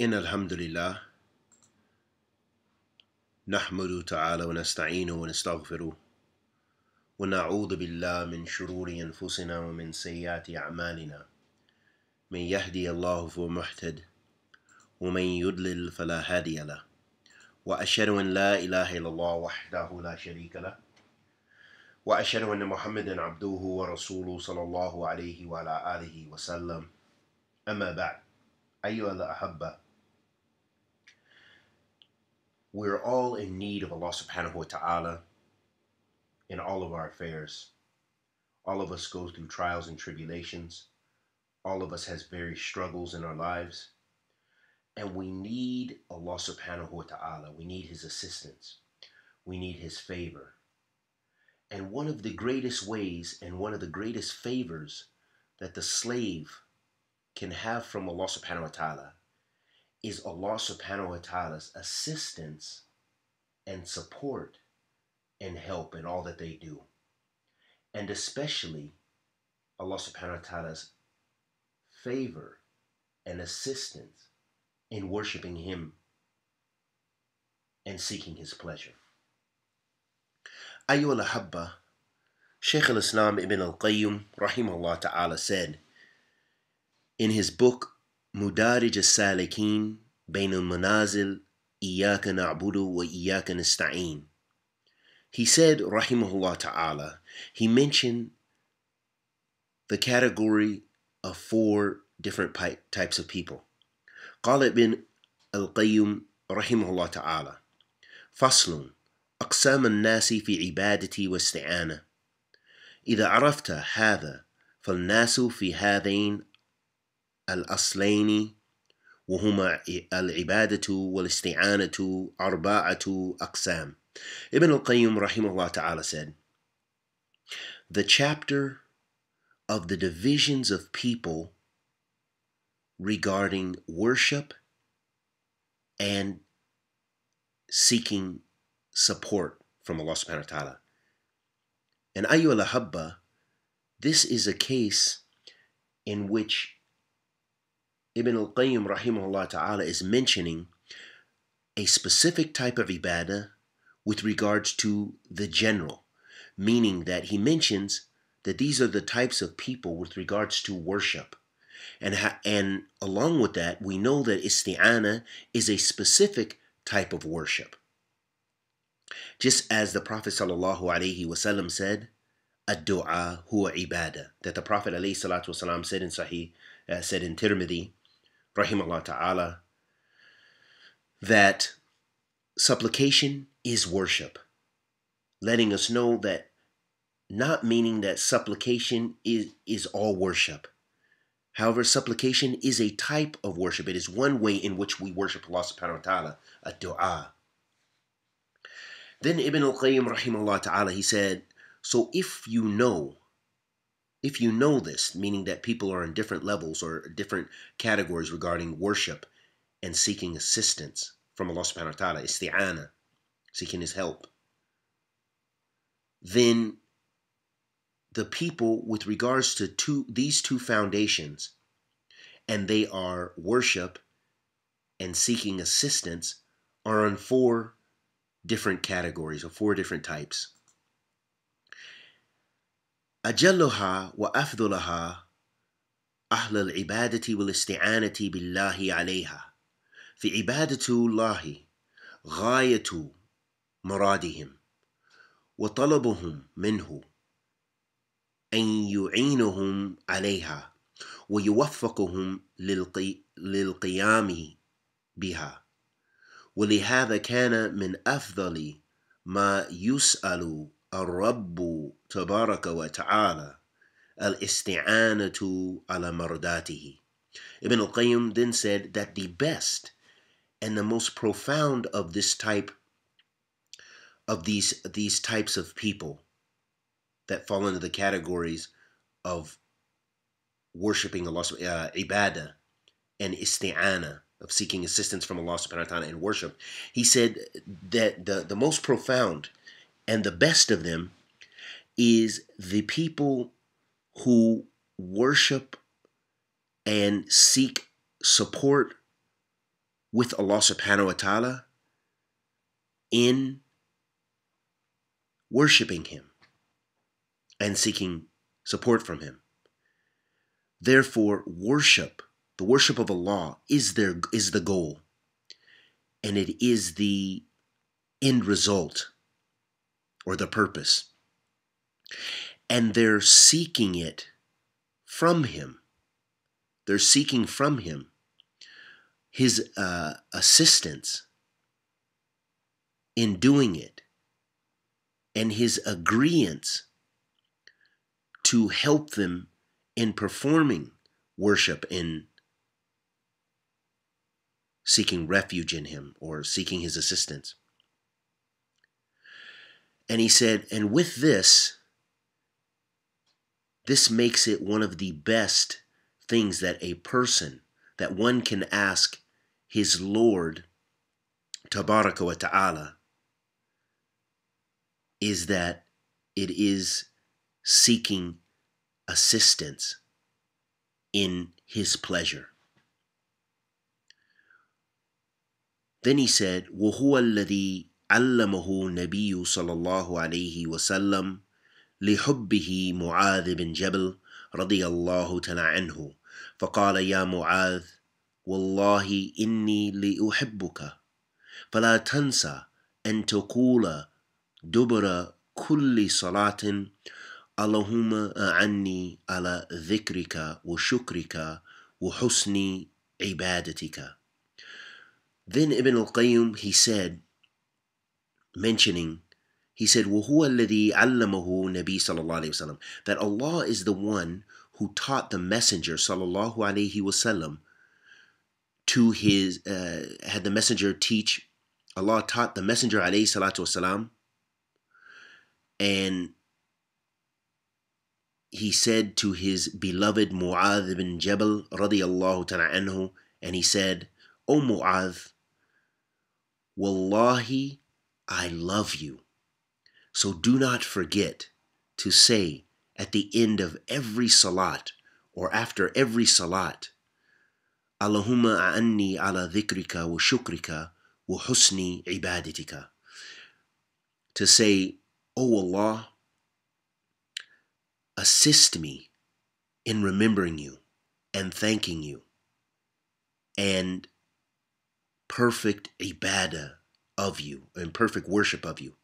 إن الحمد لله نحمد تعالى ونستعينه ونستغفره ونعوذ بالله من شرور أنفسنا ومن سيئات أعمالنا. من يهدي الله فهو محتد ومن يضلل فلا هادي له. وأشهد أن لا إله إلا الله وحده لا شريك له. وأشهد أن محمدا عبده ورسوله صلى الله عليه وعلى آله وسلم. أما بعد أيها الأحبة We're all in need of Allah subhanahu wa ta'ala in all of our affairs. All of us go through trials and tribulations. All of us has various struggles in our lives. And we need Allah subhanahu wa ta'ala. We need His assistance. We need His favor. And one of the greatest ways and one of the greatest favors that the slave can have from Allah subhanahu wa ta'ala is Allah subhanahu wa ta'ala's assistance and support and help in all that they do. And especially Allah subhanahu wa ta'ala's favor and assistance in worshiping Him and seeking His pleasure. Ayyul Habba, Shaykh al Islam ibn al Qayyim, rahimahullah ta'ala, said in his book مدارج السالكين بين المنازل إياك نعبد وإياك نستعين He said, rahimahullah ta'ala, he mentioned the category of four different types of people. قال ابن القيم رحمه الله تعالى فصل أقسام الناس في عبادتي واستعانة إذا عرفت هذا فالناس في هذين الأصلين وهما العبادة والاستعانة أربعة أقسام Ibn al-Qayyim rahimahullah ta'ala said, The chapter of the divisions of people regarding worship and seeking support from Allah subhanahu wa ta'ala. And ayu al this is a case in which Ibn al-Qayyim rahimahullah ta'ala is mentioning a specific type of ibadah with regards to the general, meaning that he mentions that these are the types of people with regards to worship. And, ha- and along with that, we know that isti'ana is a specific type of worship. Just as the Prophet ﷺ said, Ad-du'a huwa ibadah. That the Prophet ﷺ said in Sahih, uh, said in Tirmidhi, rahimahullah ta'ala, that supplication is worship, letting us know that not meaning that supplication is, is all worship. However, supplication is a type of worship. It is one way in which we worship Allah subhanahu wa ta'ala, a dua. Then Ibn al-Qayyim rahimahullah ta'ala, he said, so if you know, if you know this, meaning that people are in different levels or different categories regarding worship and seeking assistance from Allah subhanahu wa ta'ala, isti'ana, seeking his help, then the people with regards to two these two foundations and they are worship and seeking assistance are on four different categories or four different types أجلها وأفضلها أهل العبادة والاستعانة بالله عليها. في عبادة الله غاية مرادهم وطلبهم منه أن يعينهم عليها ويوفقهم للقي للقيام بها. ولهذا كان من أفضل ما يسأل الرب تبارك وتعالى الاستعانة على مرضاته Ibn al-Qayyim then said that the best and the most profound of this type of these these types of people that fall into the categories of worshiping Allah uh, ibadah and isti'ana of seeking assistance from Allah subhanahu wa ta'ala in worship he said that the the most profound and the best of them is the people who worship and seek support with Allah subhanahu wa ta'ala in worshiping Him and seeking support from Him. Therefore, worship, the worship of Allah, is their is the goal, and it is the end result or the purpose. And they're seeking it from Him. They're seeking from Him His uh, assistance in doing it and His agreeance to help them in performing worship in seeking refuge in him or seeking his assistance. And he said, and with this, this makes it one of the best things that a person, that one can ask his Lord, Tabaraka wa Ta'ala, is that it is seeking assistance in his pleasure. Then he said, وهو الذي علمه النبي صلى الله عليه وسلم لحبه معاذ بن جبل رضي الله تعالى عنه. فقال يا معاذ والله إني لأحبك. فلا تنسى أن تقول دبر كل صلاة اللهم أعني على ذكرك وشكرك وحسن عبادتك. Then Ibn al-Qayyim, he said, mentioning, he said, وَهُوَ الَّذِي عَلَّمَهُ نَبِي صلى الله عليه وسلم, that Allah is the one who taught the messenger sallallahu alaihi wasallam to his, uh, had the messenger teach, Allah taught the messenger alayhi salatu wasalam, and he said to his beloved Mu'adh ibn Jabal radiyallahu ta'ala anhu, and he said, O Mu'adh, Wallahi, I love you. So do not forget to say at the end of every salat or after every salat, Allahumma a'anni ala dhikrika wa shukrika wa husni ibadatika. To say, O Allah, assist me in remembering you and thanking you and perfect ibadah of you and perfect worship of you.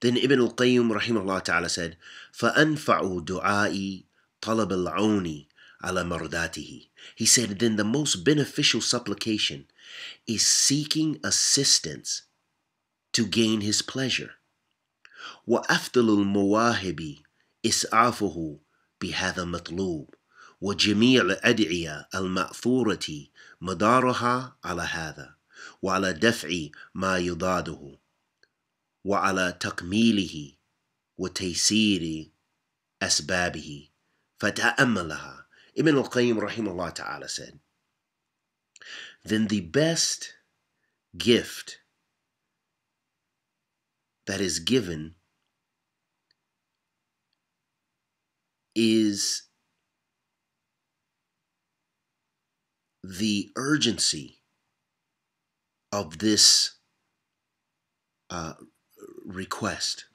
Then Ibn al-Qayyim rahimahullah ta'ala said, فَأَنْفَعُ دُعَائِ طَلَبَ الْعَوْنِ عَلَى مَرْدَاتِهِ He said, then the most beneficial supplication is seeking assistance to gain his pleasure. وأفضل المواهب إسعافه بهذا مطلوب وجميع الأدعية المأثورة مدارها على هذا وعلى دفع ما يضاده وعلى تكميله وتيسير أسبابه فتأملها Ibn al-Qayyim rahimahullah ta'ala said then the best gift that is given is the urgency of this uh, request.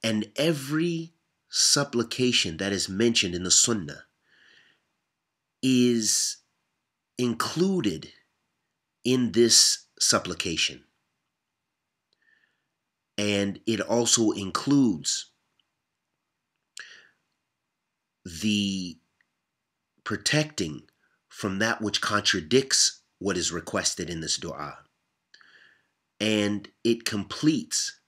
And every supplication that is mentioned in the Sunnah is included in this supplication. And it also includes the protecting from that which contradicts what is requested in this dua. And it completes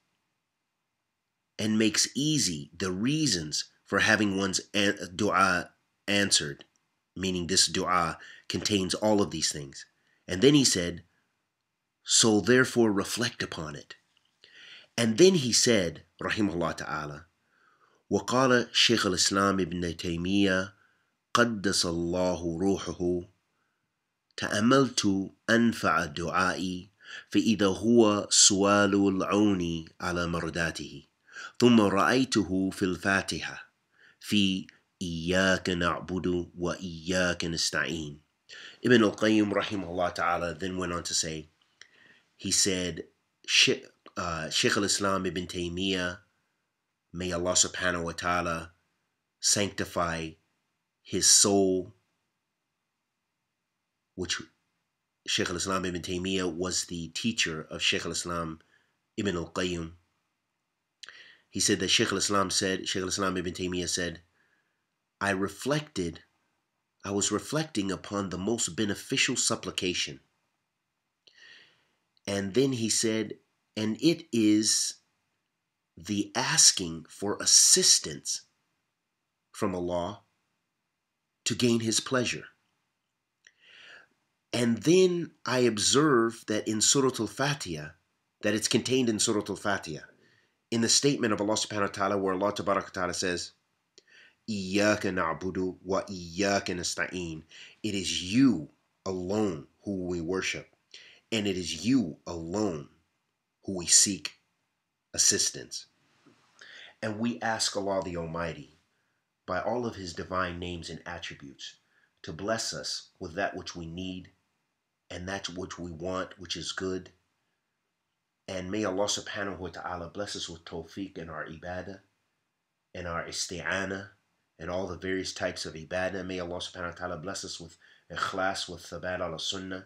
and makes easy the reasons for having one's dua answered, meaning this dua contains all of these things. And then he said, So therefore reflect upon it. And then he said, Rahimahullah Ta'ala, وقال شيخ الإسلام ابن تيمية قدس الله روحه تأملت أنفع دعائي فإذا هو سؤال العون على مرداته ثم رأيته في الفاتحة في إياك نعبد وإياك نستعين Ibn al-Qayyim rahimahullah ta'ala then went on to say, he said, uh, Sheikh al-Islam ibn Taymiyyah, may Allah subhanahu wa ta'ala sanctify his soul, which Sheikh al-Islam ibn Taymiyyah was the teacher of Sheikh al-Islam ibn al-Qayyim. He said that Sheikh al-Islam said, Sheikh al-Islam ibn Taymiyyah said, I reflected, I was reflecting upon the most beneficial supplication. And then he said, and it is the asking for assistance from Allah to gain His pleasure. And then I observe that in Surah Al Fatiha, that it's contained in Surah Al Fatiha, in the statement of Allah subhanahu wa ta'ala, where Allah ta'ala says, na'budu wa iyaka nasta'een. It is you alone who we worship, and it is you alone who we seek assistance. And we ask Allah the Almighty, by all of His divine names and attributes, to bless us with that which we need and that which we want, which is good. And may Allah subhanahu wa ta'ala bless us with tawfiq in our ibadah and our isti'ana and all the various types of ibadah. May Allah subhanahu wa ta'ala bless us with ikhlas, with thabat ala sunnah.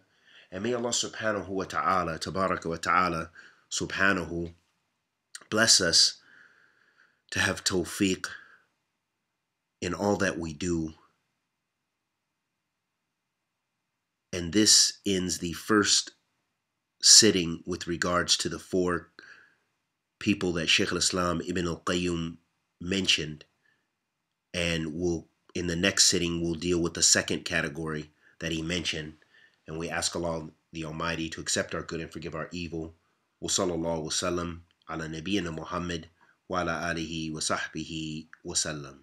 And may Allah subhanahu wa ta'ala, tabaraka wa ta'ala, subhanahu, bless us to have tawfiq in all that we do. And this ends the first sitting with regards to the four people that Sheikh al-Islam Ibn al-Qayyim mentioned. And we'll, in the next sitting, we'll deal with the second category that he mentioned. And we ask Allah the Almighty to accept our good and forgive our evil. Wa sallallahu wa sallam ala nabiyyina Muhammad wa ala alihi wa sahbihi wa sallam.